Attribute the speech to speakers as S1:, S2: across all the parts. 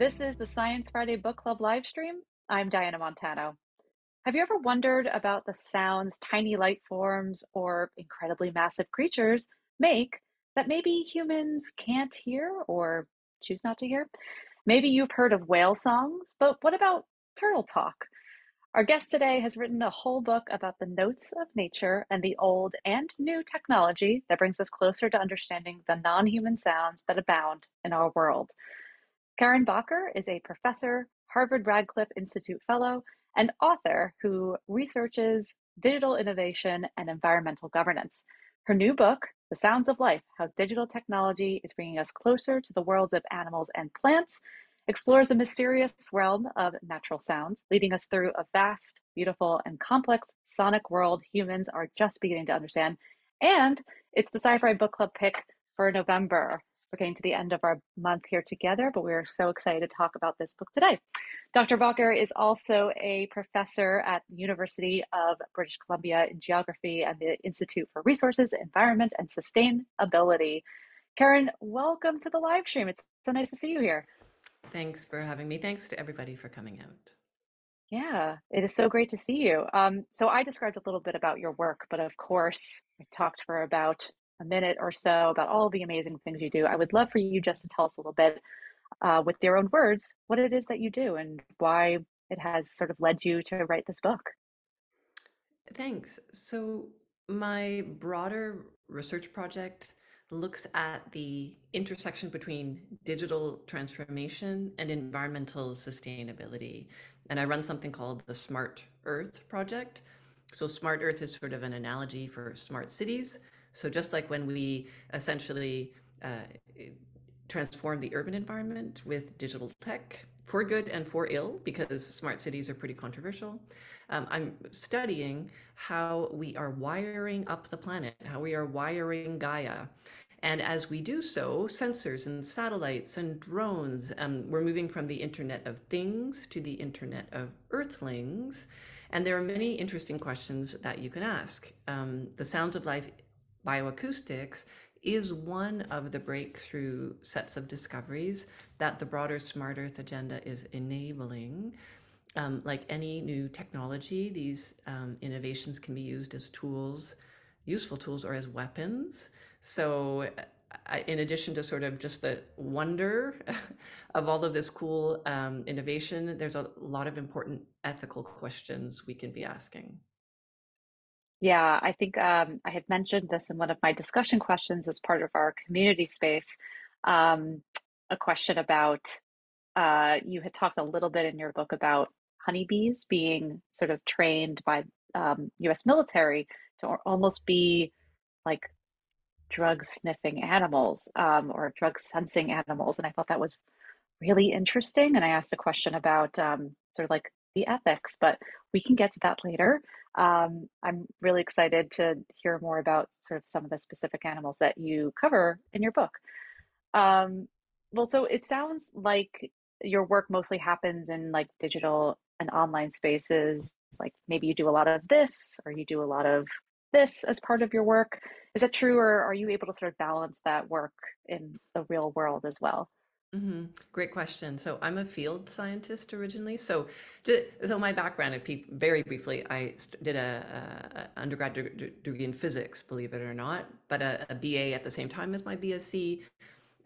S1: This is the Science Friday Book Club live stream. I'm Diana Montano. Have you ever wondered about the sounds tiny light forms or incredibly massive creatures make that maybe humans can't hear or choose not to hear? Maybe you've heard of whale songs, but what about turtle talk? Our guest today has written a whole book about the notes of nature and the old and new technology that brings us closer to understanding the non human sounds that abound in our world. Karen Bakker is a professor, Harvard Radcliffe Institute Fellow, and author who researches digital innovation and environmental governance. Her new book, The Sounds of Life How Digital Technology is Bringing Us Closer to the Worlds of Animals and Plants, explores a mysterious realm of natural sounds, leading us through a vast, beautiful, and complex sonic world humans are just beginning to understand. And it's the SciFri Book Club pick for November. We're getting to the end of our month here together, but we're so excited to talk about this book today. Dr. Bakker is also a professor at the University of British Columbia in geography and the Institute for Resources, Environment, and Sustainability. Karen, welcome to the live stream. It's so nice to see you here.
S2: Thanks for having me. Thanks to everybody for coming out.
S1: Yeah, it is so great to see you. Um, so I described a little bit about your work, but of course, I talked for about a minute or so about all the amazing things you do. I would love for you just to tell us a little bit uh, with your own words what it is that you do and why it has sort of led you to write this book.
S2: Thanks. So, my broader research project looks at the intersection between digital transformation and environmental sustainability. And I run something called the Smart Earth Project. So, Smart Earth is sort of an analogy for smart cities. So, just like when we essentially uh, transform the urban environment with digital tech for good and for ill, because smart cities are pretty controversial. Um, I'm studying how we are wiring up the planet, how we are wiring Gaia. And as we do so, sensors and satellites and drones, um, we're moving from the Internet of Things to the Internet of Earthlings. And there are many interesting questions that you can ask. Um, the Sounds of Life bioacoustics is one of the breakthrough sets of discoveries that the broader Smart Earth agenda is enabling. Um, like any new technology, these um, innovations can be used as tools, useful tools, or as weapons. So, I, in addition to sort of just the wonder of all of this cool um, innovation, there's a lot of important ethical questions we can be asking.
S1: Yeah, I think um, I had mentioned this in one of my discussion questions as part of our community space. Um, a question about uh, you had talked a little bit in your book about honeybees being sort of trained by um, US military to almost be like drug sniffing animals um, or drug sensing animals. And I thought that was really interesting. And I asked a question about um, sort of like the ethics, but we can get to that later. Um, I'm really excited to hear more about sort of some of the specific animals that you cover in your book. Um, well, so it sounds like your work mostly happens in like digital and online spaces. Like maybe you do a lot of this or you do a lot of this as part of your work. Is that true, or are you able to sort of balance that work in the real world as well?
S2: Hmm Great question. So I'm a field scientist originally. So, so my background, if pe- very briefly, I st- did a, a undergraduate de- degree in physics, believe it or not, but a, a BA at the same time as my BSc.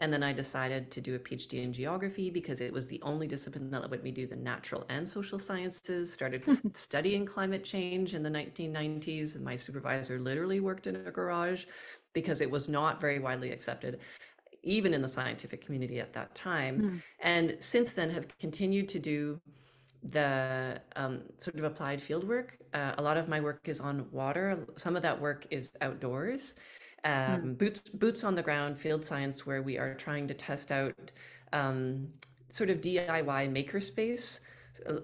S2: And then I decided to do a PhD in geography because it was the only discipline that let me do the natural and social sciences. Started studying climate change in the 1990s. My supervisor literally worked in a garage because it was not very widely accepted even in the scientific community at that time. Mm. And since then have continued to do the um, sort of applied field work. Uh, a lot of my work is on water. Some of that work is outdoors. Um, mm. Boots boots on the ground field science, where we are trying to test out um, sort of DIY makerspace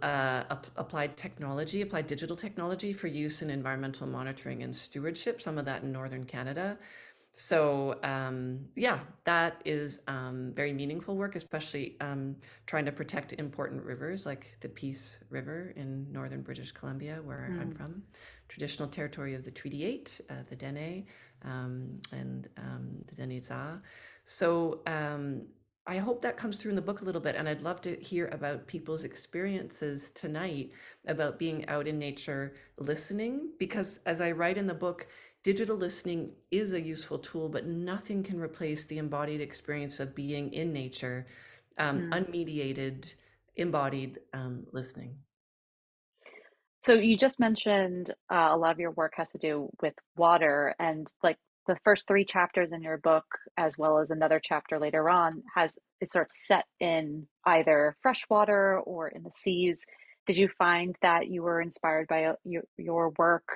S2: uh, applied technology, applied digital technology for use in environmental monitoring and stewardship. Some of that in northern Canada. So um, yeah, that is um, very meaningful work, especially um, trying to protect important rivers like the Peace River in northern British Columbia, where mm. I'm from, traditional territory of the Treaty Eight, uh, the Dene um, and um, the Dane-zaa. So um, I hope that comes through in the book a little bit. And I'd love to hear about people's experiences tonight about being out in nature listening. Because as I write in the book, digital listening is a useful tool, but nothing can replace the embodied experience of being in nature, um,
S1: Mm.
S2: unmediated, embodied um, listening.
S1: So you just mentioned uh, a lot of your work has to do with water, and like the first three chapters in your book, as well as another chapter later on, has is sort of set in either freshwater or in the seas. Did you find that you were inspired by uh, your your work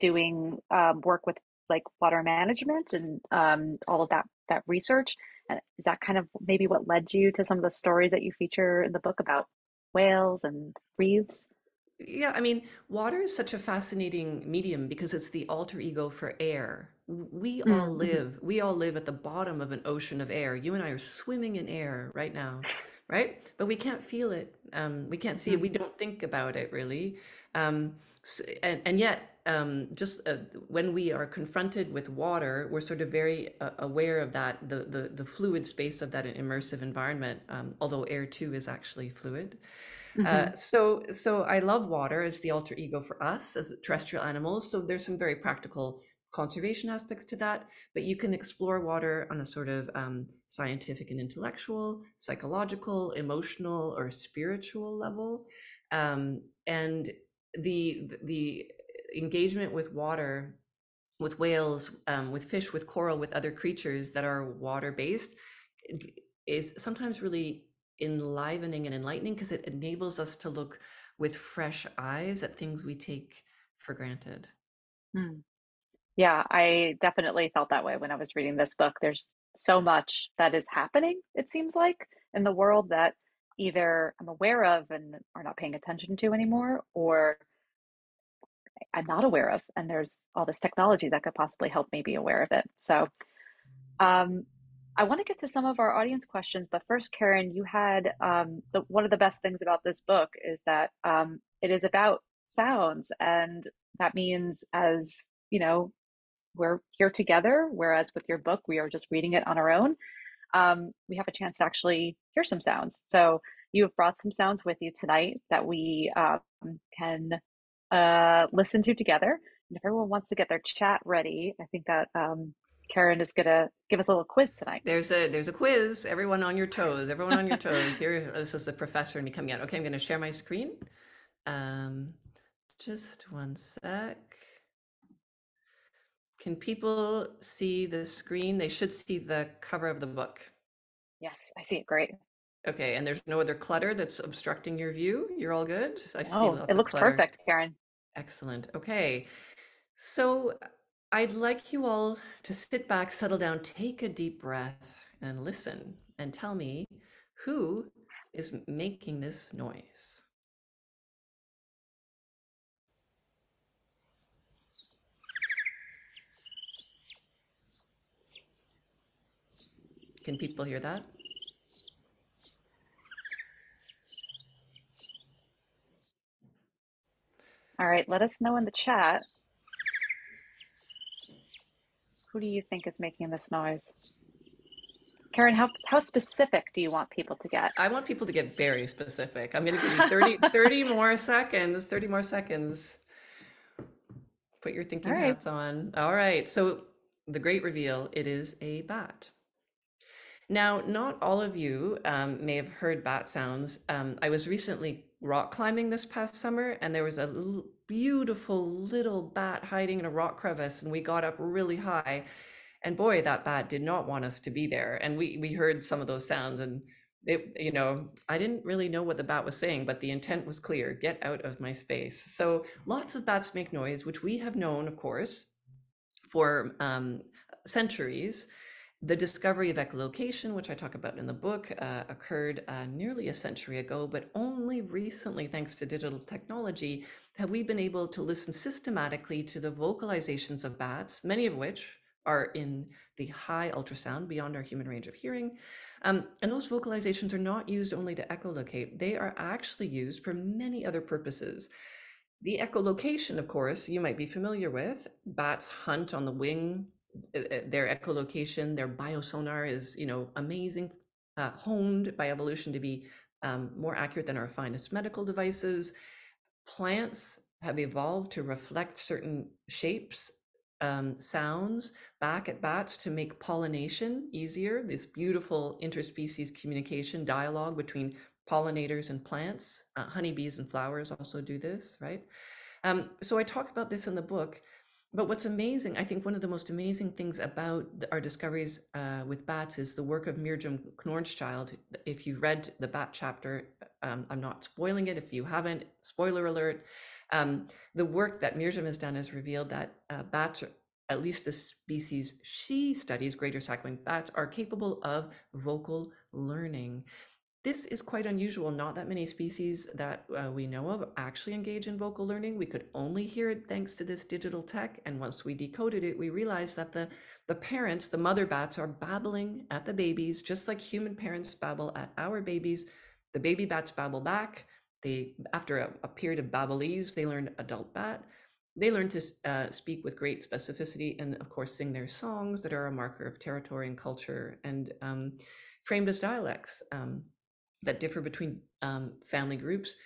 S1: doing um, work with like water management and um, all of that that research? Is that kind of maybe what led you to some of the stories that you feature in the book about whales and reefs?
S2: Yeah, I mean, water is such a fascinating medium because it's the alter ego for air. We all
S1: Mm-hmm.
S2: live, we all live at the bottom of an ocean of air. You and I are swimming in air right now, right? But we can't feel it. Um, we can't see it. We don't think about it really. Um, and, and yet, um, just uh, when we are confronted with water, we're sort of very uh, aware of that, the, the, the fluid space of that immersive environment, um, although air too is actually fluid.
S1: Mm-hmm.
S2: Uh, so, so I love water as the alter ego for us as terrestrial animals. So there's some very practical conservation aspects to that, but you can explore water on a sort of um, scientific and intellectual, psychological, emotional, or spiritual level. Um, and the the engagement with water, with whales, um, with fish, with coral, with other creatures that are water based is sometimes really enlivening and enlightening because it enables us to look with fresh eyes at things we take for granted.
S1: Mm. Yeah, I definitely felt that way when I was reading this book. There's so much that is happening, it seems like, in the world that either I'm aware of and are not paying attention to anymore, or I'm not aware of. And there's all this technology that could possibly help me be aware of it. So, um, I want to get to some of our audience questions, but first, Karen, you had um, the, one of the best things about this book is that um, it is about sounds, and that means as you know we're here together, whereas with your book, we are just reading it on our own. Um, we have a chance to actually hear some sounds. So you have brought some sounds with you tonight that we um, can uh, listen to together. And if everyone wants to get their chat ready, I think that um, Karen is going to give us a little quiz tonight.
S2: There's a there's a quiz. Everyone on your toes. Everyone on your toes. Here, this is the professor and me coming out. Okay, I'm going to share my screen. Um, just one sec. Can people see the screen? They should see the cover of the book.
S1: Yes, I see it. Great.
S2: Okay, and there's no other clutter that's obstructing your view. You're all good. I see
S1: Oh,
S2: lots
S1: it
S2: of
S1: looks
S2: clutter.
S1: perfect, Karen.
S2: Excellent. Okay. So I'd like you all to sit back, settle down, take a deep breath, and listen and tell me who is making this noise. Can people hear that?
S1: All right, let us know in the chat. Who do you think is making this noise? Karen, how, how specific do you want people to get?
S2: I want people to get very specific. I'm going to give you 30, 30 more seconds, 30 more seconds. Put your thinking
S1: right.
S2: hats on. All right. So the great reveal, it is a bat. Now, not all of you um, may have heard bat sounds. Um, I was recently rock climbing this past summer, and there was a l- beautiful little bat hiding in a rock crevice, and we got up really high. And boy, that bat did not want us to be there. And we we heard some of those sounds, and it, you know, I didn't really know what the bat was saying, but the intent was clear: get out of my space. So lots of bats make noise, which we have known, of course, for um, centuries. The discovery of echolocation, which I talk about in the book, uh, occurred uh, nearly a century ago, but only recently, thanks to digital technology, have we been able to listen systematically to the vocalizations of bats, many of which are in the high ultrasound beyond our human range of hearing. Um, and those vocalizations are not used only to echolocate, they are actually used for many other purposes. The echolocation, of course, you might be familiar with. Bats hunt on the wing. Uh, uh, Their echolocation, their biosonar is, you know, amazing uh, honed by evolution to be um, more accurate than our finest medical devices. Plants have evolved to reflect certain shapes, um, sounds back at bats to make pollination easier. This beautiful interspecies communication dialogue between pollinators and plants. Uh, honeybees and flowers also do this, right? Um, so I talk about this in the book. But what's amazing, I think one of the most amazing things about our discoveries uh, with bats is the work of Mirjam Knörnschild. If you've read the bat chapter, um, I'm not spoiling it. If you haven't, spoiler alert. Um, the work that Mirjam has done has revealed that uh, bats, at least the species she studies, greater sac-winged bats, are capable of vocal learning. This is quite unusual. Not that many species that uh, we know of actually engage in vocal learning. We could only hear it thanks to this digital tech. And once we decoded it, we realized that the, the parents, the mother bats, are babbling at the babies, just like human parents babble at our babies. The baby bats babble back. They, after a, a period of babblese, they learn adult bat. They learn to uh, speak with great specificity and, of course, sing their songs that are a marker of territory and culture and um, framed as dialects. Um, that differ between um, family groups,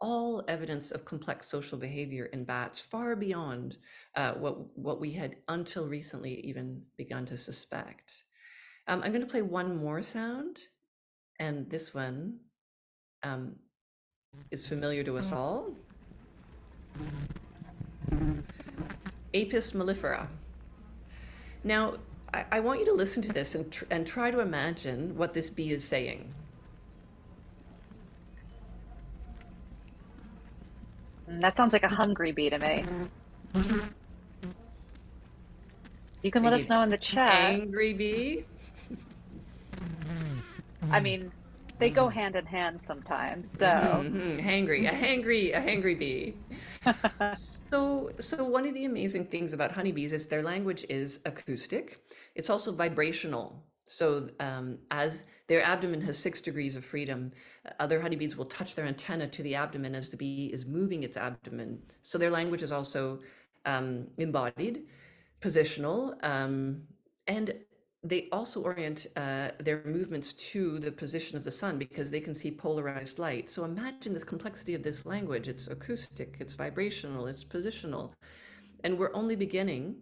S2: all evidence of complex social behavior in bats far beyond uh, what, what we had until recently even begun to suspect. Um, I'm going to play one more sound, and this one um, is familiar to us all. Apis mellifera. Now, I, I want you to listen to this and, tr and try to imagine what this bee is saying.
S1: That sounds like a hungry bee to me. You can let us know in the chat.
S2: Angry bee?
S1: I mean, they go hand in hand sometimes. So
S2: mm-hmm. hangry, a hangry, a hangry bee. so, so one of the amazing things about honeybees is their language is acoustic. It's also vibrational. So um, as their abdomen has six degrees of freedom, other honeybees will touch their antenna to the abdomen as the bee is moving its abdomen. So their language is also um, embodied, positional, um, and they also orient uh, their movements to the position of the sun because they can see polarized light. So imagine this complexity of this language. It's acoustic, it's vibrational, it's positional. And we're only beginning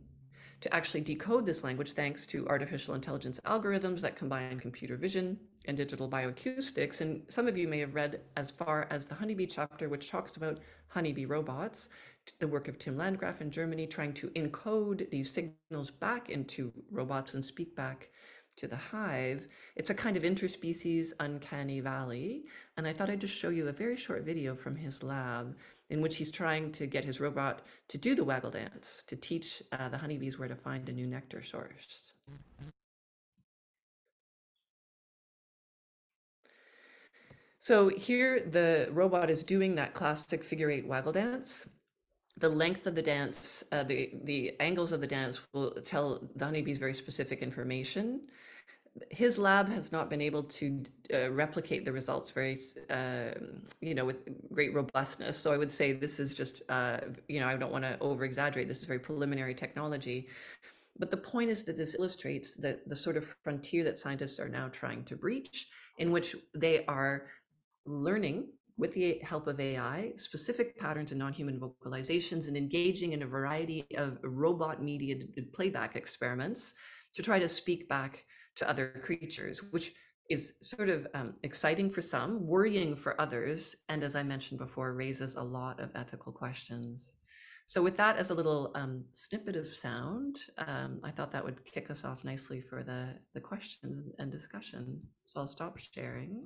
S2: to actually decode this language thanks to artificial intelligence algorithms that combine computer vision and digital bioacoustics. And some of you may have read as far as the honeybee chapter, which talks about honeybee robots, the work of Tim Landgraf in Germany, trying to encode these signals back into robots and speak back to the hive. It's a kind of interspecies uncanny valley. And I thought I'd just show you a very short video from his lab in which he's trying to get his robot to do the waggle dance, to teach uh, the honeybees where to find a new nectar source. So here the robot is doing that classic figure eight waggle dance. The length of the dance, uh, the, the angles of the dance will tell the honeybees very specific information his lab has not been able to uh, replicate the results very, uh, you know, with great robustness. So I would say this is just, uh, you know, I don't want to over exaggerate. This is very preliminary technology. But the point is that this illustrates the, the sort of frontier that scientists are now trying to breach, in which they are learning with the help of AI, specific patterns in non-human vocalizations and engaging in a variety of robot-mediated playback experiments to try to speak back to other creatures, which is sort of um, exciting for some, worrying for others, and as I mentioned before, raises a lot of ethical questions. So with that as a little um, snippet of sound, um, I thought that would kick us off nicely for the, the questions and discussion. So I'll stop sharing.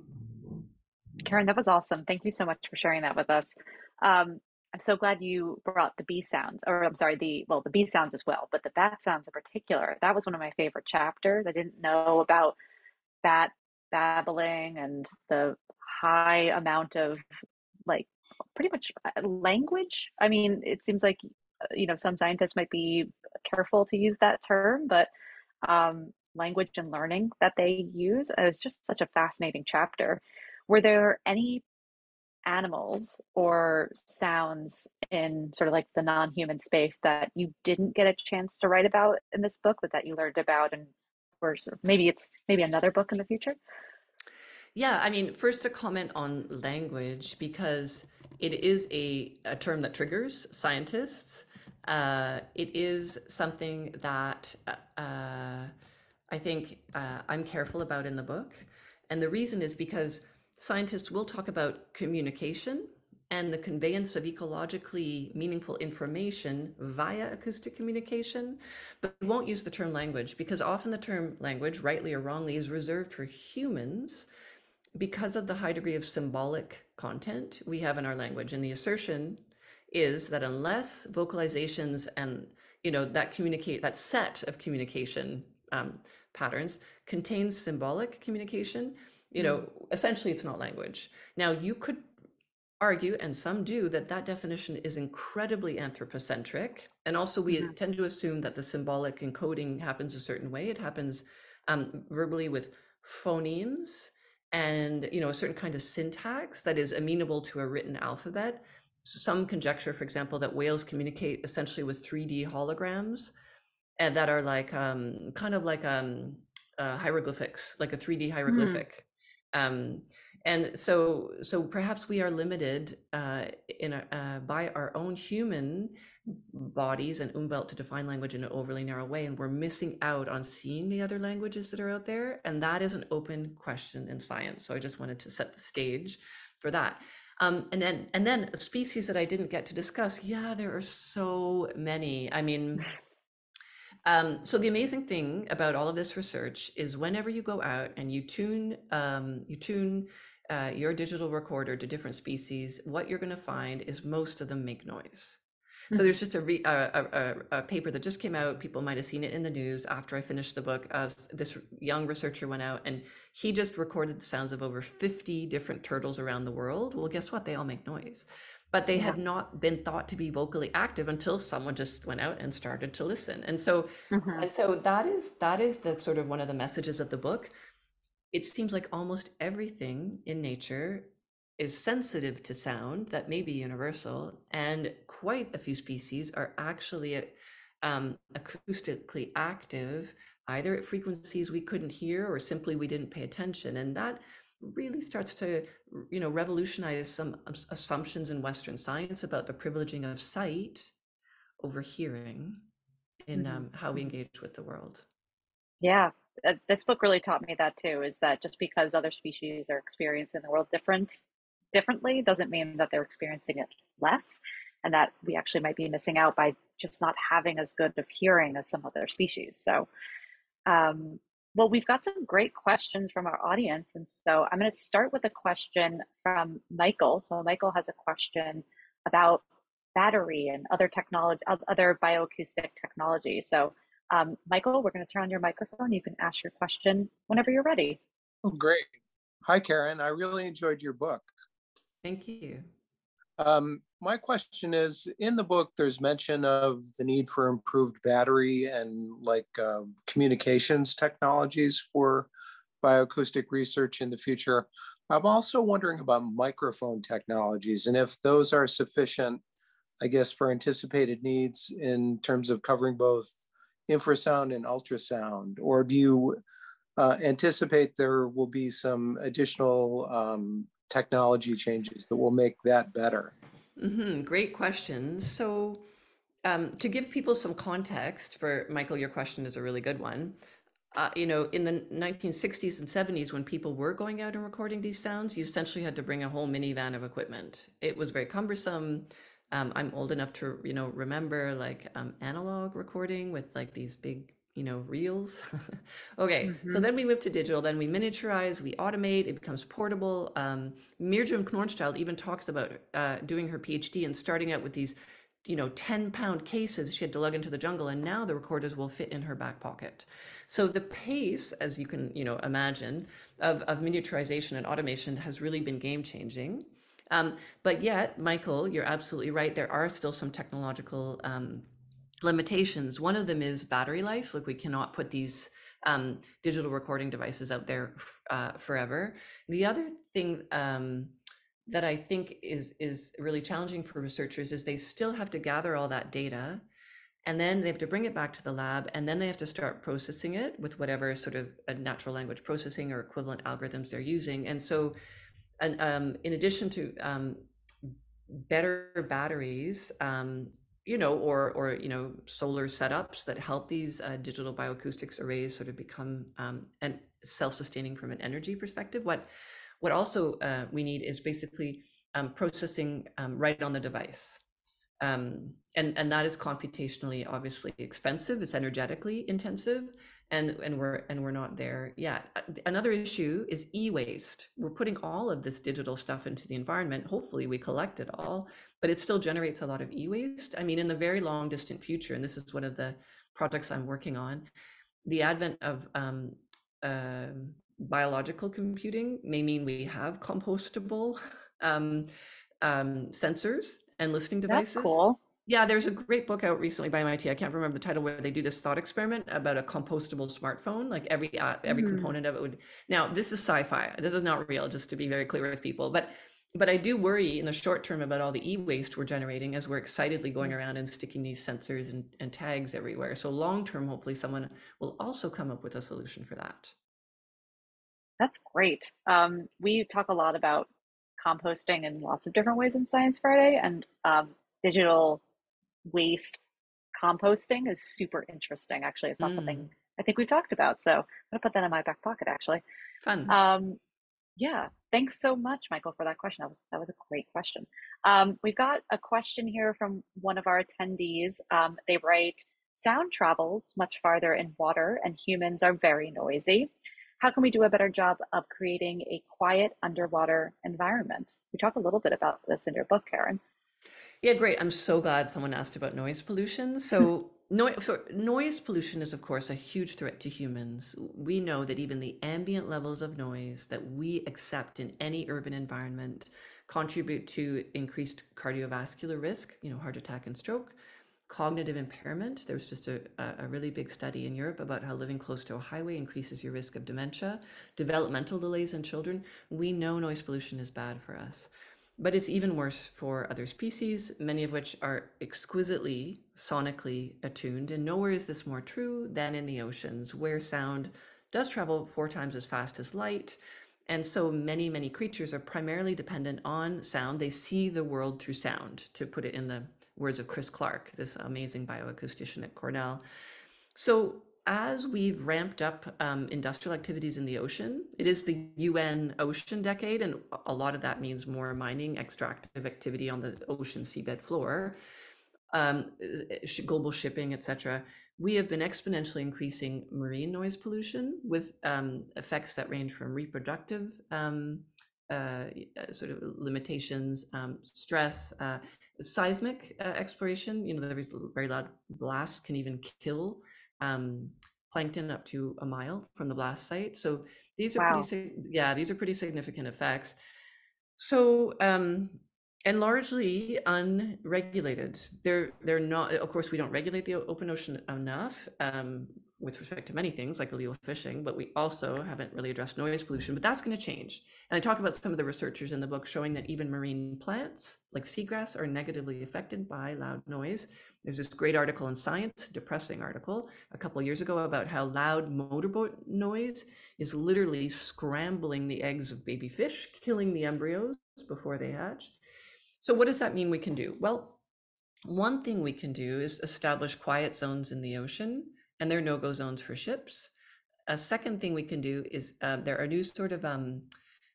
S1: Karen, that was awesome. Thank you so much for sharing that with us. Um, I'm so glad you brought the bee sounds, or I'm sorry, the well, the bee sounds as well, but the bat sounds in particular. That was one of my favorite chapters. I didn't know about bat babbling and the high amount of like pretty much uh, language. I mean, it seems like uh, you know some scientists might be careful to use that term, but um, language and learning that they use. It was just such a fascinating chapter. Were there any animals or sounds in sort of like the non-human space that you didn't get a chance to write about in this book but that you learned about and or maybe it's maybe another book in the future
S2: Yeah, I mean, first to comment on language, because it is a, a term that triggers scientists. Uh, it is something that uh, I think uh, I'm careful about in the book. And the reason is because scientists will talk about communication and the conveyance of ecologically meaningful information via acoustic communication, but we won't use the term language because often the term language, rightly or wrongly, is reserved for humans because of the high degree of symbolic content we have in our language. And the assertion is that unless vocalizations and you know that communicate that set of communication um, patterns contains symbolic communication, you know, mm. essentially it's not language. Now you could argue, and some do, that that definition is incredibly anthropocentric. And also, we mm-hmm. tend to assume that the symbolic encoding happens a certain way. It happens um, verbally with phonemes and you know a certain kind of syntax that is amenable to a written alphabet. So some conjecture, for example, that whales communicate essentially with 3D holograms, and that are like um, kind of like um, uh, hieroglyphics, like a 3D mm. hieroglyphic. Mm. Um, and so so perhaps we are limited uh, in a, uh, by our own human bodies and umwelt to define language in an overly narrow way and we're missing out on seeing the other languages that are out there and that is an open question in science. So i just wanted to set the stage for that. Um, and then and then species that i didn't get to discuss yeah there are so many. I mean um, so the amazing thing about all of this research is whenever you go out and you tune um, you tune uh, your digital recorder to different species, what you're going to find is most of them make noise. So hmm. there's just a, re, a, a, a, paper that just came out. People might have seen it in the news after I finished the book. Uh, this young researcher went out and he just recorded the sounds of over 50 different turtles around the world. Well, guess what? They all make noise, but they yeah. had not been thought to be vocally active until someone just went out and started to listen. And so, mm-hmm. and so that is that is the sort of one of the messages of the book it seems like almost everything in nature is sensitive to sound that may be universal, and quite a few species are actually um, acoustically active, either at frequencies we couldn't hear or simply we didn't pay attention. And that really starts to you know revolutionize some assumptions in western science about the privileging of sight over hearing in mm-hmm. um, how we mm-hmm. engage with the world
S1: yeah uh, this book really taught me that too is that just because other species are experiencing the world different differently doesn't mean that they're experiencing it less and that we actually might be missing out by just not having as good of hearing as some other species so um, well we've got some great questions from our audience and so i'm going to start with a question from michael so michael has a question about battery and other technology other bioacoustic technology so um, Michael, we're going to turn on your microphone. You can ask your question whenever you're ready.
S3: Oh, great. Hi, Karen. I really enjoyed your book.
S2: Thank you.
S3: Um, my question is in the book, there's mention of the need for improved battery and like uh, communications technologies for bioacoustic research in the future. I'm also wondering about microphone technologies and if those are sufficient, I guess, for anticipated needs in terms of covering both infrasound and ultrasound? Or do you uh, anticipate there will be some additional um, technology changes that will make that better?
S2: Mm-hmm. Great question. So, um, to give people some context for Michael, your question is a really good one. Uh, you know, in the 1960s and 70s, when people were going out and recording these sounds, you essentially had to bring a whole minivan of equipment. It was very cumbersome um, I'm old enough to, you know, remember like um, analog recording with like these big, you know, reels. okay, mm-hmm. so then we move to digital, then we miniaturize, we automate, it becomes portable. Um, Mirjam Knörnschild even talks about uh, doing her PhD and starting out with these, you know, 10 pound cases she had to lug into the jungle, and now the recorders will fit in her back pocket. So the pace, as you can, you know, imagine, of, of miniaturization and automation has really been game changing. Um, but yet, Michael, you're absolutely right. There are still some technological um, limitations. One of them is battery life. Like we cannot put these um, digital recording devices out there uh, forever. The other thing um, that I think is is really challenging for researchers is they still have to gather all that data and then they have to bring it back to the lab and then they have to start processing it with whatever sort of a natural language processing or equivalent algorithms they're using and so and um, in addition to um, better batteries um, you know or or you know solar setups that help these uh, digital bioacoustics arrays sort of become um, and self-sustaining from an energy perspective. What what also uh, we need is basically um, processing um, right on the device. Um, and and that is computationally obviously expensive. It's energetically intensive and and we're and we're not there yet. Uh, another issue is e-waste. We're putting all of this digital stuff into the environment. Hopefully we collect it all but it still generates a lot of e-waste i mean in the very long distant future and this is one of the projects i'm working on the advent of um, uh, biological computing may mean we have compostable um, um, sensors and listening devices.
S1: That's cool.
S2: Yeah, there's a great book out recently by MIT. I can't remember the title where they do this thought experiment about a compostable smartphone. Like every uh, every mm. component of it would. Now this is sci-fi. This is not real. Just to be very clear with people, but but I do worry in the short term about all the e-waste we're generating as we're excitedly going mm. around and sticking these sensors and, and tags everywhere. So long term, hopefully, someone will also come up with a solution for that.
S1: That's great. Um, we talk a lot about composting in lots of different ways in Science Friday, and um, digital waste composting is super interesting. Actually, it's not mm. something I think we've talked about, so I'm gonna put that in my back pocket. Actually,
S2: fun.
S1: Um, yeah, thanks so much, Michael, for that question. That was that was a great question. Um, we've got a question here from one of our attendees. Um, they write, "Sound travels much farther in water, and humans are very noisy." how can we do a better job of creating a quiet underwater environment? We talk a little bit about this in your book, Karen.
S2: Yeah, great. I'm so glad someone asked about noise pollution. So, noise, noise pollution is, of course, a huge threat to humans. We know that even the ambient levels of noise that we accept in any urban environment contribute to increased cardiovascular risk, you know, heart attack and stroke, cognitive impairment. There was just a, a really big study in Europe about how living close to a highway increases your risk of dementia, developmental delays in children. We know noise pollution is bad for us, but it's even worse for other species, many of which are exquisitely sonically attuned. And nowhere is this more true than in the oceans, where sound does travel four times as fast as light. And so many, many creatures are primarily dependent on sound. They see the world through sound, to put it in the words of Chris Clark, this amazing bioacoustician at Cornell. So as we've ramped up um, industrial activities in the ocean, it is the UN ocean decade, and a lot of that means more mining, extractive activity on the ocean seabed floor, um, global shipping, etc. We have been exponentially increasing marine noise pollution with um, effects that range from reproductive um, uh, uh, sort of limitations, um, stress, uh, seismic uh, exploration. You know, the very loud blasts can even kill um, plankton up to a mile from the blast site. So these are wow. pretty, yeah, these are pretty significant effects. So um, and largely unregulated. They're they're not. Of course, we don't regulate the open ocean enough um, with respect to many things like illegal fishing, but we also haven't really addressed noise pollution. But that's going to change. And I talk about some of the researchers in the book showing that even marine plants like seagrass are negatively affected by loud noise. There's this great article in Science, depressing article, a couple years ago about how loud motorboat noise is literally scrambling the eggs of baby fish, killing the embryos before they hatch so what does that mean we can do? Well, one thing we can do is establish quiet zones in the ocean, and there are no-go zones for ships. A second thing we can do is uh, there are new sort of um,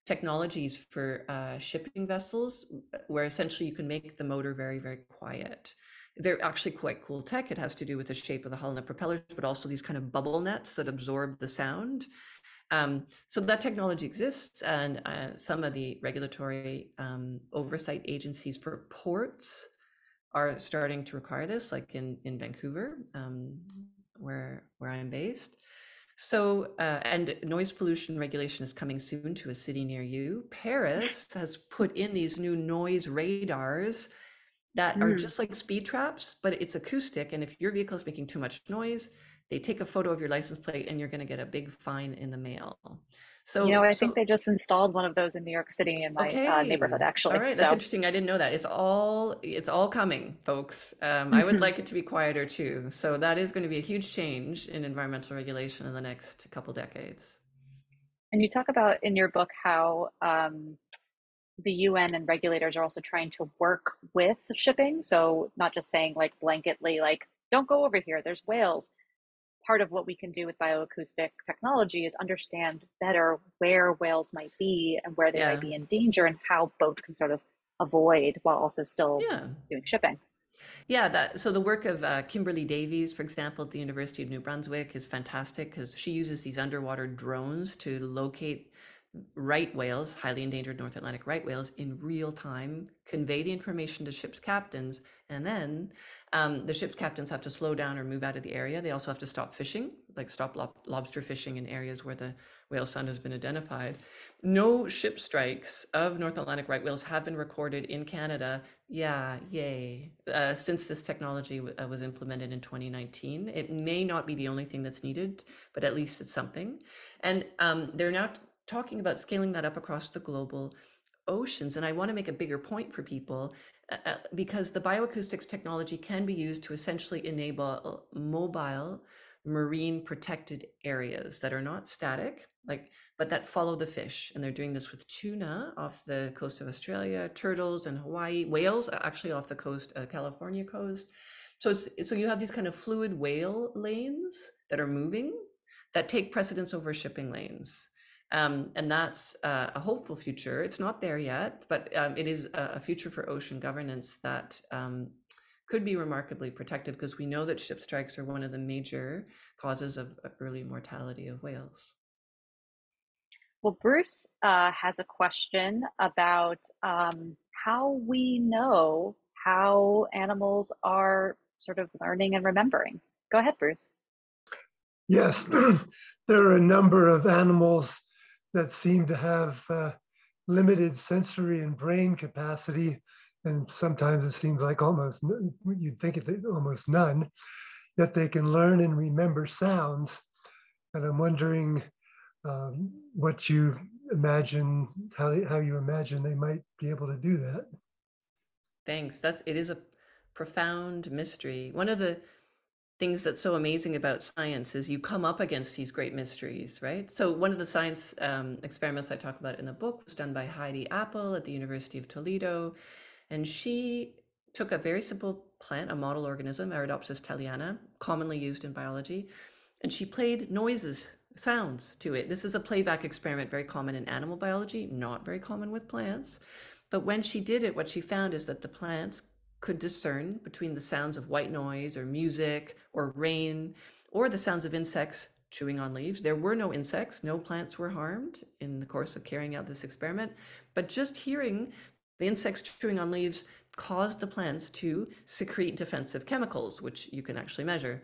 S2: technologies for uh, shipping vessels where essentially you can make the motor very, very quiet. They're actually quite cool tech. It has to do with the shape of the hull and the propellers, but also these kind of bubble nets that absorb the sound. Um, so that technology exists, and uh, some of the regulatory um, oversight agencies for ports are starting to require this, like in in Vancouver, um, where where I'm based. So, uh, and noise pollution regulation is coming soon to a city near you. Paris has put in these new noise radars that mm. are just like speed traps, but it's acoustic. And if your vehicle is making too much noise, they take a photo of your license plate and you're going to get a big fine in the mail.
S1: So, you know, I so, think they just installed one of those in New York City in my okay. uh, neighborhood, actually.
S2: All right, that's interesting. I didn't know that. It's all it's all coming, folks. Um, I would like it to be quieter too. So that is going to be a huge change in environmental regulation in the next couple decades.
S1: And you talk about in your book how um, the UN and regulators are also trying to work with shipping. So not just saying like blanketly, like don't go over here. There's whales part of what we can do with bioacoustic technology is understand better where whales might be and where they yeah. might be in danger and how boats can sort of avoid while also still yeah. doing shipping.
S2: Yeah, that so the work of uh, Kimberly Davies, for example, at the University of New Brunswick, is fantastic because she uses these underwater drones to locate right whales, highly endangered North Atlantic right whales, in real time, convey the information to ship's captains, and then um, the ship's captains have to slow down or move out of the area. They also have to stop fishing, like stop lob- lobster fishing in areas where the whale sound has been identified. No ship strikes of North Atlantic right whales have been recorded in Canada. Yeah, yay. Uh, since this technology w- uh, was implemented in 2019, it may not be the only thing that's needed, but at least it's something. And um, they're now talking about scaling that up across the global oceans. And I want to make a bigger point for people uh, uh, because the bioacoustics technology can be used to essentially enable mobile marine protected areas that are not static like but that follow the fish and they're doing this with tuna off the coast of australia turtles and hawaii whales actually off the coast uh, california coast so it's so you have these kind of fluid whale lanes that are moving that take precedence over shipping lanes um, and that's uh, a hopeful future. It's not there yet, but um, it is a, future for ocean governance that um, could be remarkably protective because we know that ship strikes are one of the major causes of early mortality of whales.
S1: Well, Bruce uh, has a question about um, how we know how animals are sort of learning and remembering. Go ahead, Bruce.
S4: Yes, there are a number of animals that seem to have uh, limited sensory and brain capacity. And sometimes it seems like almost, you'd think it almost none, yet they can learn and remember sounds. And I'm wondering um, what you imagine, how, how you imagine they might be able to do that.
S2: Thanks. That's, it is a profound mystery. One of the things that's so amazing about science is you come up against these great mysteries, right? So one of the science um, experiments I talk about in the book was done by Heidi Appel at the University of Toledo, and she took a very simple plant, a model organism, Arabidopsis thaliana, commonly used in biology, and she played noises, sounds to it. This is a playback experiment, very common in animal biology, not very common with plants. But when she did it, what she found is that the plants could discern between the sounds of white noise or music or rain or the sounds of insects chewing on leaves. There were no insects, no plants were harmed in the course of carrying out this experiment, but just hearing the insects chewing on leaves caused the plants to secrete defensive chemicals, which you can actually measure.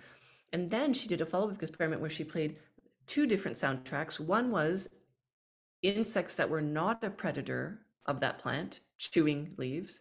S2: And then she did a follow up experiment where she played two different soundtracks. One was insects that were not a predator of that plant chewing leaves.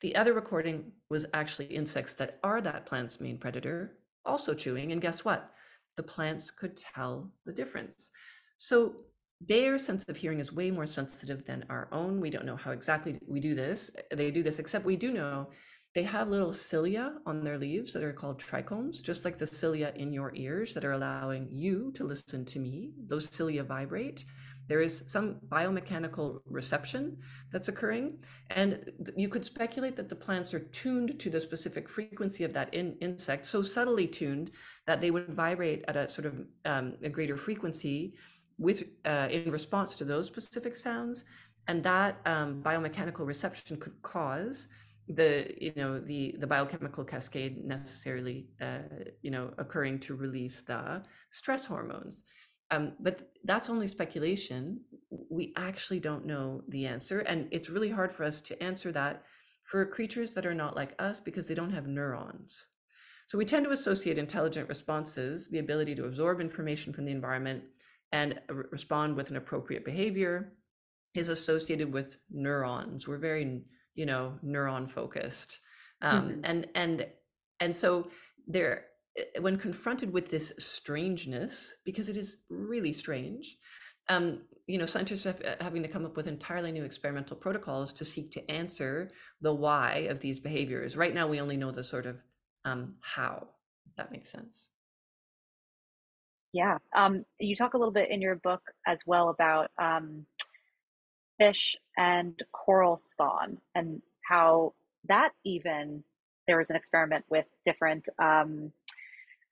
S2: The other recording was actually insects that are that plant's main predator, also chewing. And guess what? The plants could tell the difference. So their sense of hearing is way more sensitive than our own. We don't know how exactly we do this. They do this, except we do know they have little cilia on their leaves that are called trichomes, just like the cilia in your ears that are allowing you to listen to me. Those cilia vibrate there is some biomechanical reception that's occurring. And you could speculate that the plants are tuned to the specific frequency of that in, insect, so subtly tuned that they would vibrate at a sort of um, a greater frequency with uh, in response to those specific sounds. And that um, biomechanical reception could cause the you know the the biochemical cascade necessarily uh, you know occurring to release the stress hormones um, but that's only speculation. We actually don't know the answer. And it's really hard for us to answer that for creatures that are not like us because they don't have neurons. So we tend to associate intelligent responses, the ability to absorb information from the environment and respond with an appropriate behavior, is associated with neurons. We're very, you know, neuron focused. Um,
S1: Mhm.
S2: and and and so there when confronted with this strangeness, because it is really strange, um, you know, scientists are have- having to come up with entirely new experimental protocols to seek to answer the why of these behaviors. Right now, we only know the sort of um, how, if that makes sense.
S1: Yeah. Um, you talk a little bit in your book as well about um, fish and coral spawn and how that even there was an experiment with different um,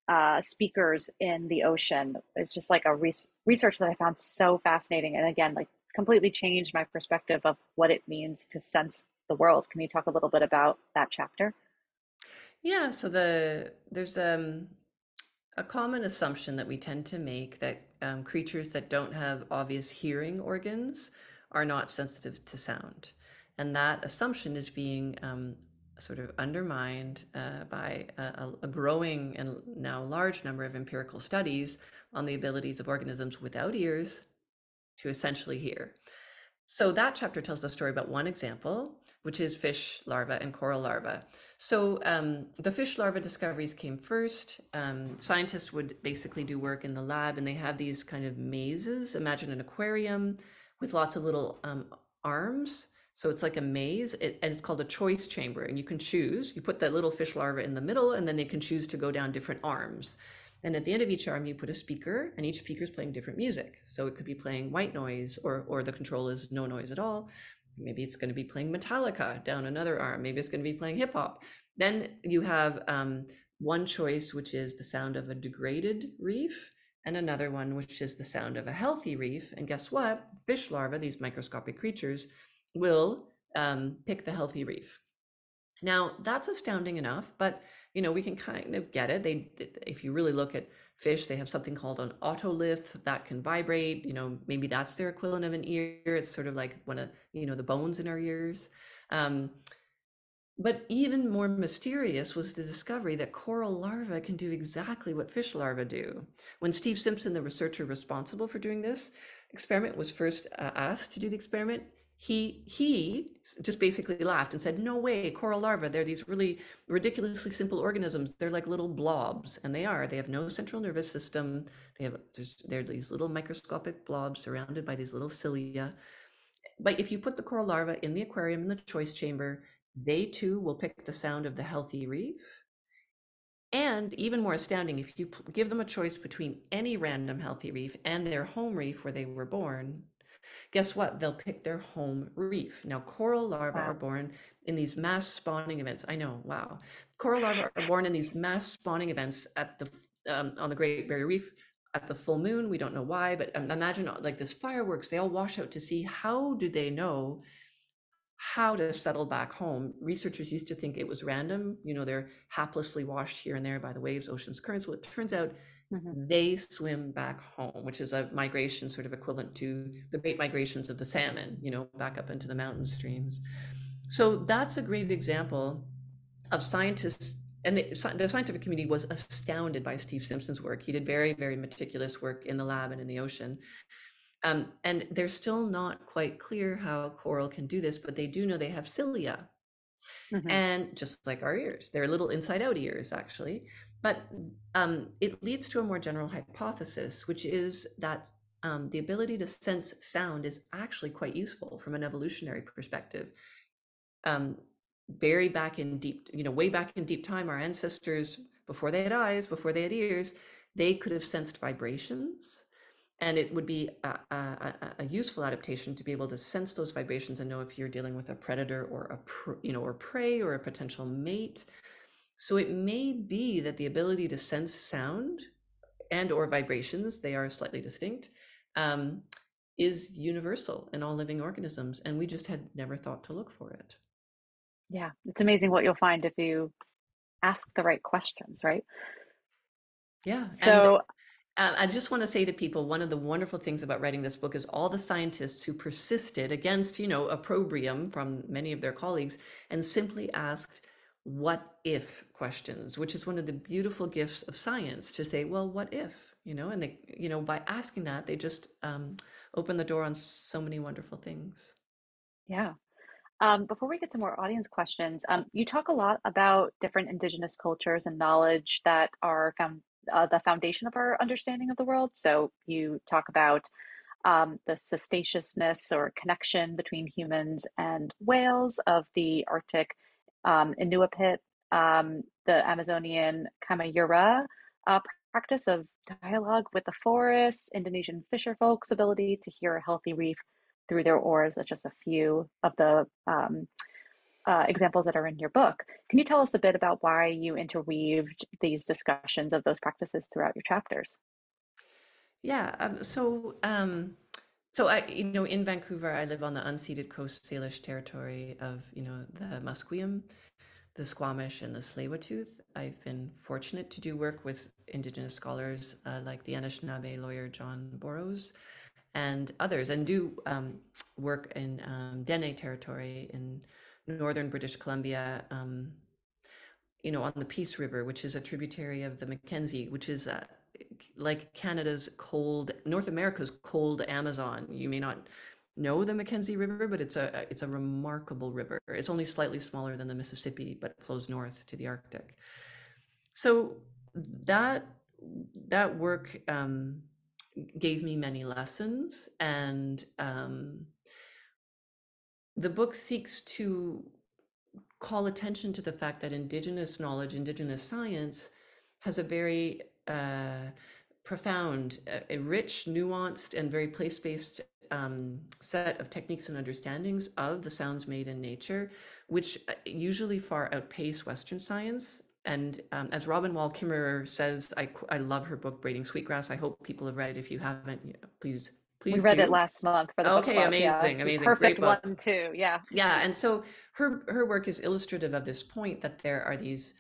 S1: uh, speakers in the ocean. It's just like a res- research that I found so fascinating, and again, like completely changed my perspective of what it means to sense the world. Can you talk a little bit about that chapter?
S2: Yeah, so the there's um, a common assumption that we tend to make that um, creatures that don't have obvious hearing organs are not sensitive to sound. And that assumption is being um, sort of undermined uh, by a, a growing and now large number of empirical studies on the abilities of organisms without ears to essentially hear. So that chapter tells the story about one example, which is fish larvae and coral larvae. So um, the fish larva discoveries came first. Um, scientists would basically do work in the lab, and they have these kind of mazes. Imagine an aquarium with lots of little um, arms. So it's like a maze, it, and it's called a choice chamber. And you can choose. You put that little fish larva in the middle, and then they can choose to go down different arms. And at the end of each arm, you put a speaker, and each speaker is playing different music. So it could be playing white noise, or or the control is no noise at all. Maybe it's going to be playing Metallica down another arm. Maybe it's going to be playing hip hop. Then you have um, one choice, which is the sound of a degraded reef, and another one, which is the sound of a healthy reef. And guess what? Fish larvae, these microscopic creatures, will um, pick the healthy reef. Now, that's astounding enough, but you know, we can kind of get it. They, if you really look at fish, they have something called an otolith that can vibrate. You know, maybe that's their equivalent of an ear. It's sort of like one of you know the bones in our ears. Um, but even more mysterious was the discovery that coral larvae can do exactly what fish larvae do. When Steve Simpson, the researcher responsible for doing this experiment, was first uh, asked to do the experiment, he he just basically laughed and said, "No way, coral larvae. They're these really ridiculously simple organisms. They're like little blobs, and they are. They have no central nervous system. They have they're these little microscopic blobs surrounded by these little cilia. But if you put the coral larvae in the aquarium in the choice chamber, they too will pick the sound of the healthy reef." And even more astounding, if you give them a choice between any random healthy reef and their home reef where they were born, guess what? They'll pick their home reef. Now, coral larvae
S1: Wow.
S2: are born in these mass spawning events. I know, wow. Coral larvae are born in these mass spawning events at the um, on the Great Barrier Reef at the full moon. We don't know why, but imagine uh, like this fireworks. They all wash out to sea. How do they know how to settle back home? Researchers used to think it was random. You know, they're haplessly washed here and there by the waves, oceans, currents. Well, it turns out
S1: Mhm.
S2: they swim back home, which is a migration sort of equivalent to the great migrations of the salmon, you know, back up into the mountain streams. So that's a great example of scientists, and the, the scientific community was astounded by Steve Simpson's work. He did very, very meticulous work in the lab and in the ocean. Um, and they're still not quite clear how coral can do this, but they do know they have cilia,
S1: Mhm.
S2: and just like our ears they're little inside out ears actually but um, it leads to a more general hypothesis which is that um, the ability to sense sound is actually quite useful from an evolutionary perspective. Um, very back in deep you know way back in deep time our ancestors before they had eyes before they had ears they could have sensed vibrations and it would be a, a, a- useful adaptation to be able to sense those vibrations and know if you're dealing with a predator or a you know or prey or a potential mate so it may be that the ability to sense sound and or vibrations they are slightly distinct um, is universal in all living organisms and we just had never thought to look for it
S1: Yeah, it's amazing what you'll find if you ask the right questions, right?
S2: yeah and
S1: So,
S2: Uh, I just want to say to people, one of the wonderful things about writing this book is all the scientists who persisted against, you know, opprobrium from many of their colleagues and simply asked what if questions, which is one of the beautiful gifts of science to say, well, what if, you know, and they, you know, by asking that, they just um, open the door on so many wonderful things.
S1: yeah. Um, before we get to more audience questions, um, you talk a lot about different indigenous cultures and knowledge that are found uh, the foundation of our understanding of the world. So you talk about um, the cetaceousness or connection between humans and whales of the Arctic um, Inupiat, um, the Amazonian Kamayura uh, practice of dialogue with the forest, Indonesian fisher folks' ability to hear a healthy reef through their oars. That's just a few of the um, uh, examples that are in your book. Can you tell us a bit about why you interweaved these discussions of those practices throughout your chapters?
S2: Yeah. Um, so, um, so I, you know, in Vancouver, I live on the unceded Coast Salish territory of, you know, the Musqueam, the Squamish, and the tsleil I've been fortunate to do work with Indigenous scholars uh, like the Anishinaabe lawyer John Borrows and others, and do um, work in um, Dene territory in northern British Columbia. Um, you know, on the Peace River, which is a tributary of the Mackenzie, which is uh, like Canada's cold, North America's cold Amazon. You may not know the Mackenzie River, but it's a it's a remarkable river. It's only slightly smaller than the Mississippi, but flows north to the Arctic. So that that work um, gave me many lessons, and um, the book seeks to call attention to the fact that Indigenous knowledge, Indigenous science, has a very uh, profound, a, a, rich, nuanced, and very place based um, set of techniques and understandings of the sounds made in nature, which uh, usually far outpace Western science. And um, as Robin Wall Kimmerer says, I, I love her book, Braiding Sweetgrass. I hope people have read it. If you haven't, please Please
S1: we read
S2: do.
S1: it last month for the
S2: okay,
S1: book
S2: amazing,
S1: yeah.
S2: amazing,
S1: perfect
S2: great book.
S1: one too. Yeah,
S2: yeah, and so her her work is illustrative of this point that there are these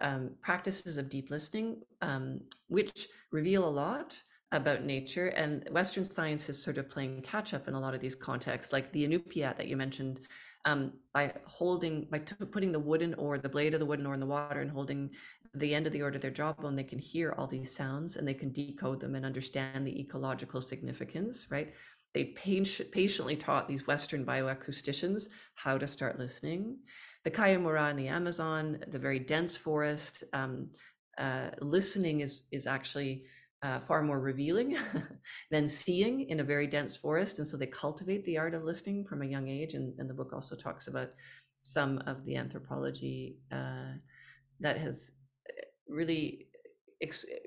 S2: um, practices of deep listening um, which reveal a lot about nature, and Western science is sort of playing catch up in a lot of these contexts, like the Inupiat that you mentioned. Um, by holding, by t- putting the wooden oar, the blade of the wooden oar in the water, and holding the end of the order their jawbone, they can hear all these sounds and they can decode them and understand the ecological significance, right? They patiently taught these Western bioacousticians how to start listening. The Kamayura in the Amazon, the very dense forest, um, uh, listening is is actually uh, far more revealing than seeing in a very dense forest, and so they cultivate the art of listening from a young age. And, and the book also talks about some of the anthropology uh, that has really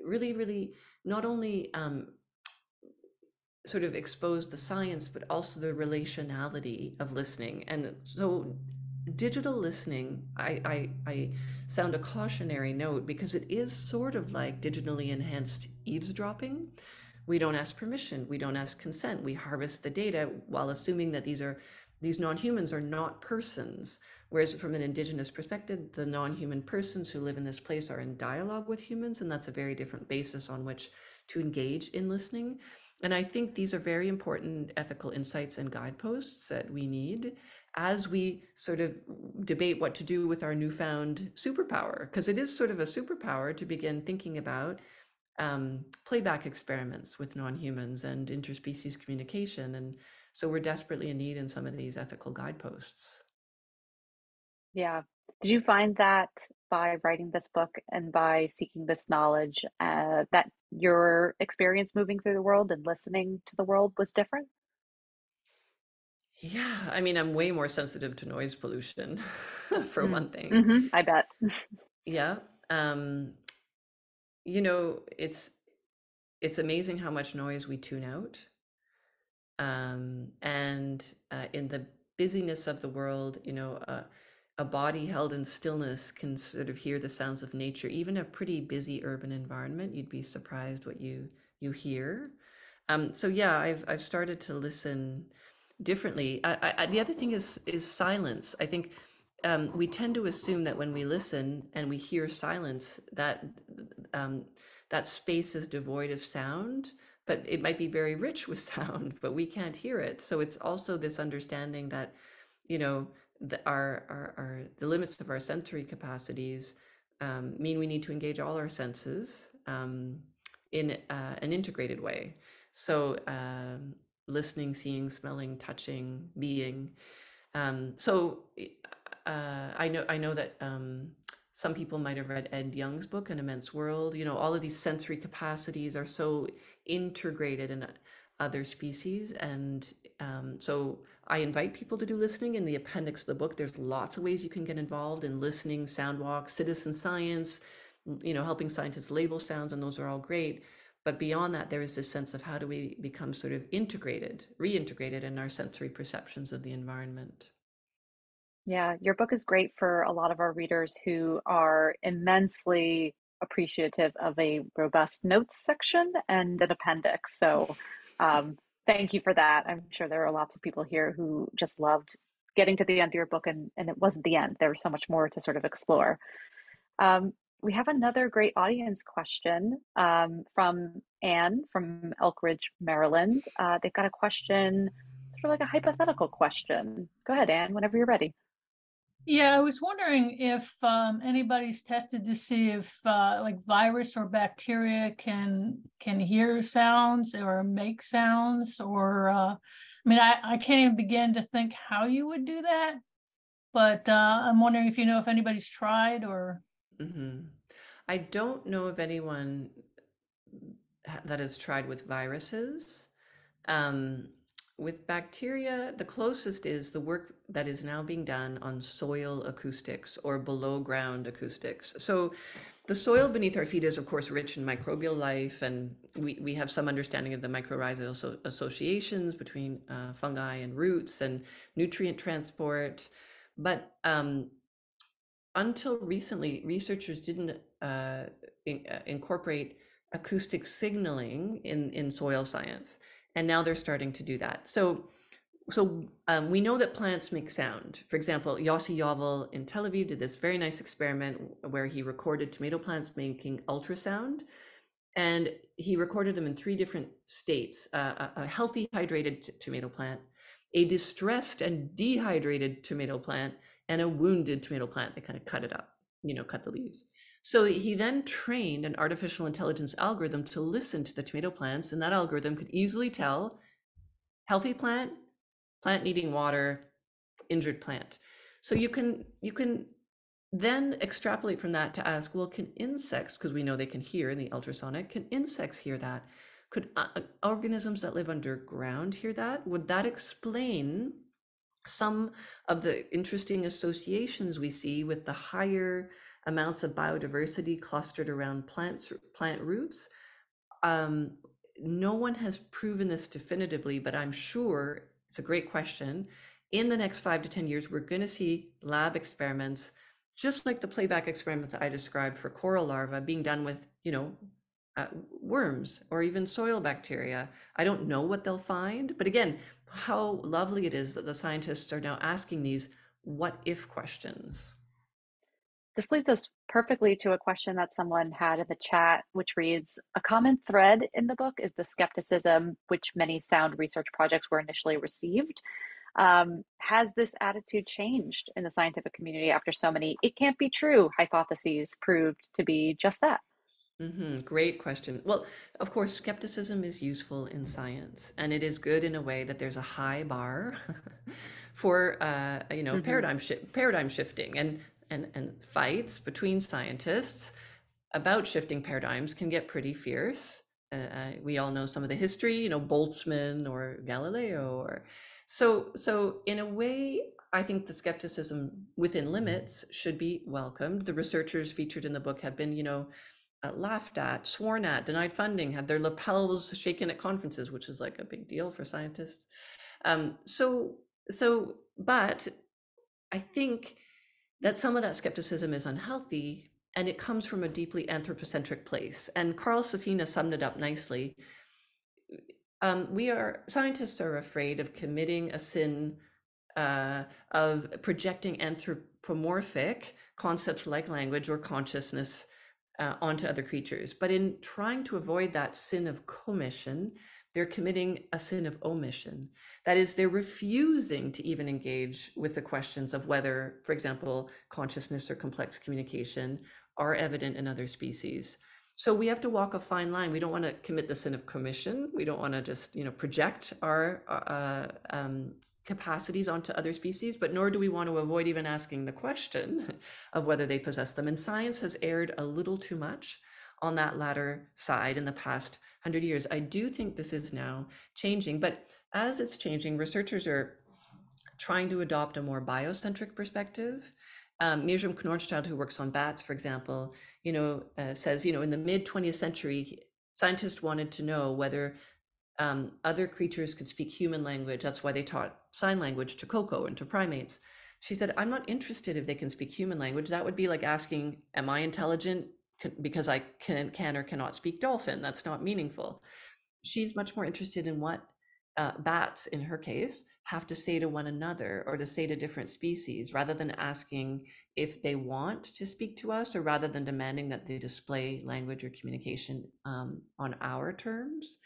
S2: really really not only um, sort of exposed the science but also the relationality of listening and so digital listening I, I i sound a cautionary note because it is sort of like digitally enhanced eavesdropping we don't ask permission we don't ask consent we harvest the data while assuming that these are these non-humans are not persons Whereas from an indigenous perspective, the non-human persons who live in this place are in dialogue with humans, and that's a very different basis on which to engage in listening. And I think these are very important ethical insights and guideposts that we need as we sort of debate what to do with our newfound superpower, because it is sort of a superpower to begin thinking about um, playback experiments with non-humans and interspecies communication. And so we're desperately in need in some of these ethical guideposts.
S1: Yeah. Did you find that by writing this book and by seeking this knowledge, uh, that your experience moving through the world and listening to the world was different?
S2: Yeah, I mean, I'm way more sensitive to noise pollution, for
S1: Mm.
S2: one thing.
S1: hmm I bet.
S2: Yeah. Um, you know, it's it's amazing how much noise we tune out. Um, and uh, in the busyness of the world, you know, uh, a body held in stillness can sort of hear the sounds of nature even a pretty busy urban environment you'd be surprised what you you hear. Um, so yeah i've i've started to listen differently. I, I, the other thing is is silence. I think um, we tend to assume that when we listen and we hear silence that um, that space is devoid of sound but it might be very rich with sound but we can't hear it. So it's also this understanding that you know the, our, our, our, the limits of our sensory capacities um, mean we need to engage all our senses um, in uh, an integrated way. So, um, listening, seeing, smelling, touching, being. Um, so uh, I know I know that um, some people might have read Ed Yong's book, An Immense World. You know, all of these sensory capacities are so integrated in other species, and so I invite people to do listening in the appendix of the book. There's lots of ways you can get involved in listening, sound walks, citizen science, you know, helping scientists label sounds, and those are all great. But beyond that, there is this sense of how do we become sort of integrated, reintegrated in our sensory perceptions of the environment.
S1: Yeah, your book is great for a lot of our readers who are immensely appreciative of a robust notes section and an appendix. So, um, thank you for that. I'm sure there are lots of people here who just loved getting to the end of your book, and, and it wasn't the end. There was so much more to sort of explore. Um, we have another great audience question um, from Anne from Elkridge, Maryland. Uh, they've got a question, sort of like a hypothetical question. Go ahead, Anne, whenever you're ready.
S5: Yeah, I was wondering if um, anybody's tested to see if uh, like virus or bacteria can can hear sounds or make sounds or uh, I mean I, I can't even begin to think how you would do that, but uh, I'm wondering if you know if anybody's tried or
S2: hmm I don't know of anyone that has tried with viruses. Um, with bacteria, the closest is the work that is now being done on soil acoustics or below ground acoustics. So the soil beneath our feet is, of course, rich in microbial life, and we, we have some understanding of the mycorrhizal associations between uh, fungi and roots and nutrient transport. But um, until recently, researchers didn't uh, in, uh, incorporate acoustic signaling in, in soil science. And now they're starting to do that. So, so um, we know that plants make sound. For example, Yossi Yovel in Tel Aviv did this very nice experiment where he recorded tomato plants making ultrasound. And he recorded them in three different states uh, a, a healthy, hydrated tomato plant, a distressed and dehydrated tomato plant, and a wounded tomato plant. They kind of cut it up, you know, cut the leaves. So he then trained an artificial intelligence algorithm to listen to the tomato plants, and that algorithm could easily tell healthy plant, plant needing water, injured plant. So you can you can then extrapolate from that to ask, well, can insects, because we know they can hear in the ultrasonic, can insects hear that? Could uh, uh organisms that live underground hear that? Would that explain some of the interesting associations we see with the higher amounts of biodiversity clustered around plants plant roots um, no one has proven this definitively but i'm sure it's a great question in the next five to ten years we're going to see lab experiments just like the playback experiment that i described for coral larvae being done with you know uh, worms or even soil bacteria. I don't know what they'll find, but again, how lovely it is that the scientists are now asking these what if questions.
S1: This leads us perfectly to a question that someone had in the chat, which reads A common thread in the book is the skepticism which many sound research projects were initially received. Um, has this attitude changed in the scientific community after so many it can't be true hypotheses proved to be just that?
S2: Mm-hmm. Great question. Well, of course, skepticism is useful in science, and it is good in a way that there's a high bar for uh, you know mm-hmm. paradigm shi- paradigm shifting and and and fights between scientists about shifting paradigms can get pretty fierce. Uh, we all know some of the history, you know, Boltzmann or Galileo, or so so. In a way, I think the skepticism within limits should be welcomed. The researchers featured in the book have been, you know uh, laughed at, sworn at, denied funding, had their lapels shaken at conferences, which is like a big deal for scientists. Um, so, so, but I think that some of that skepticism is unhealthy and it comes from a deeply anthropocentric place. And Carl Safina summed it up nicely. Um, we are, scientists are afraid of committing a sin uh, of projecting anthropomorphic concepts like language or consciousness uh, onto other creatures. But in trying to avoid that sin of commission, they're committing a sin of omission. That is, they're refusing to even engage with the questions of whether, for example, consciousness or complex communication are evident in other species. So we have to walk a fine line. We don't want to commit the sin of commission. We don't want to just, you know, project our uh, um, capacities onto other species, but nor do we want to avoid even asking the question of whether they possess them. And science has erred a little too much on that latter side in the past hundred years. I do think this is now changing, but as it's changing, researchers are trying to adopt a more biocentric perspective. Um, Mirjam Knörnschild, who works on bats, for example, you know, uh, says, you know, in the mid 20th century, scientists wanted to know whether um, other creatures could speak human language. That's why they taught sign language to Koko and to primates. She said, I'm not interested if they can speak human language. That would be like asking, Am I intelligent because I can, can or cannot speak dolphin? That's not meaningful. She's much more interested in what uh, bats, in her case, have to say to one another or to say to different species rather than asking if they want to speak to us or rather than demanding that they display language or communication um, on our terms.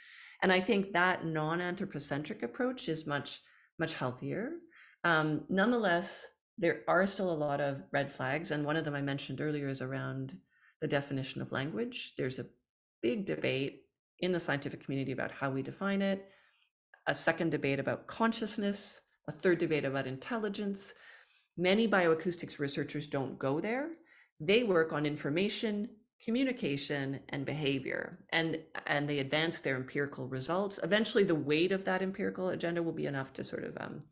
S2: And I think that non anthropocentric approach is much, much healthier. Um, nonetheless, there are still a lot of red flags. And one of them I mentioned earlier is around the definition of language. There's a big debate in the scientific community about how we define it, a second debate about consciousness, a third debate about intelligence. Many bioacoustics researchers don't go there. They work on information, communication, and behavior, and, and they advance their empirical results. Eventually, the weight of that empirical agenda will be enough to sort of, um,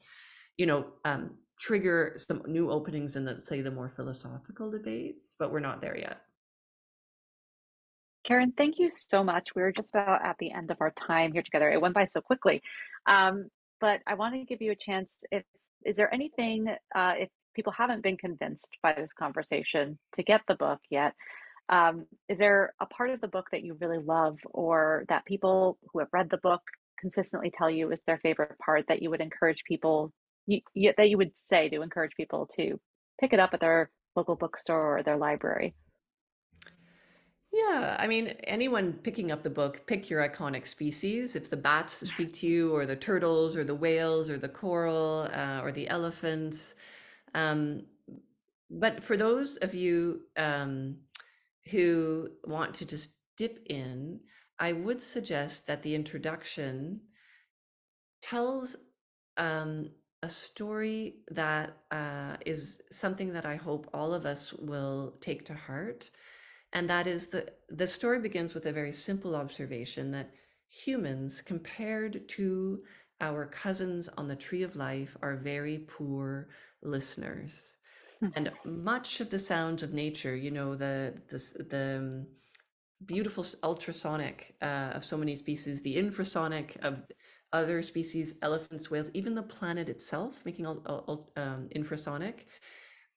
S2: you know, um, trigger some new openings in the, say, the more philosophical debates, but we're not there yet.
S1: Karen, thank you so much. We're just about at the end of our time here together. It went by so quickly. Um, but I want to give you a chance. If is there anything, uh, if people haven't been convinced by this conversation to get the book yet, um, is there a part of the book that you really love, or that people who have read the book consistently tell you is their favorite part that you would encourage people you, you, that you would say to encourage people to pick it up at their local bookstore or their library?
S2: Yeah, I mean, anyone picking up the book, pick your iconic species. If the bats speak to you, or the turtles, or the whales, or the coral, uh, or the elephants. Um, but for those of you um, who want to just dip in, I would suggest that the introduction tells um, a story that uh, is something that I hope all of us will take to heart and that is the the story begins with a very simple observation that humans compared to our cousins on the tree of life are very poor listeners hmm. and much of the sounds of nature you know the the, the um, beautiful ultrasonic uh, of so many species the infrasonic of other species elephants whales even the planet itself making all, um, infrasonic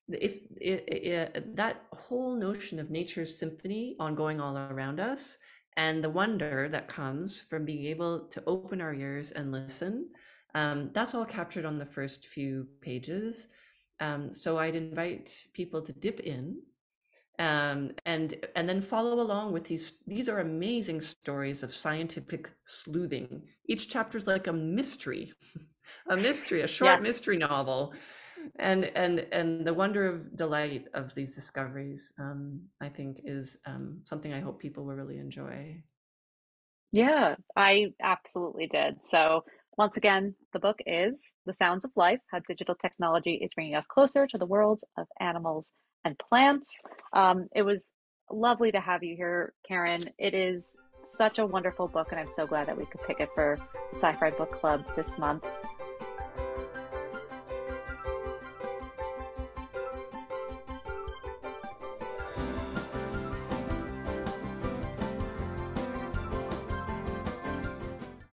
S2: if it, it, that whole notion of nature's symphony ongoing all around us and the wonder that comes from being able to open our ears and listen um, that's all captured on the first few pages. Um, so i'd invite people to dip in um, and and then follow along with these these are amazing stories of scientific sleuthing. Each chapter is like a mystery a mystery a short yes. mystery novel and and and the wonder of delight of these discoveries um, i think is um, something i hope people will really enjoy.
S1: Yeah i absolutely did. So once again the book is the sounds of life how digital technology is bringing us closer to the worlds of animals and plants. Um, it was lovely to have you here karen. It is such a wonderful book and i'm so glad that we could pick it for SciFri book club this month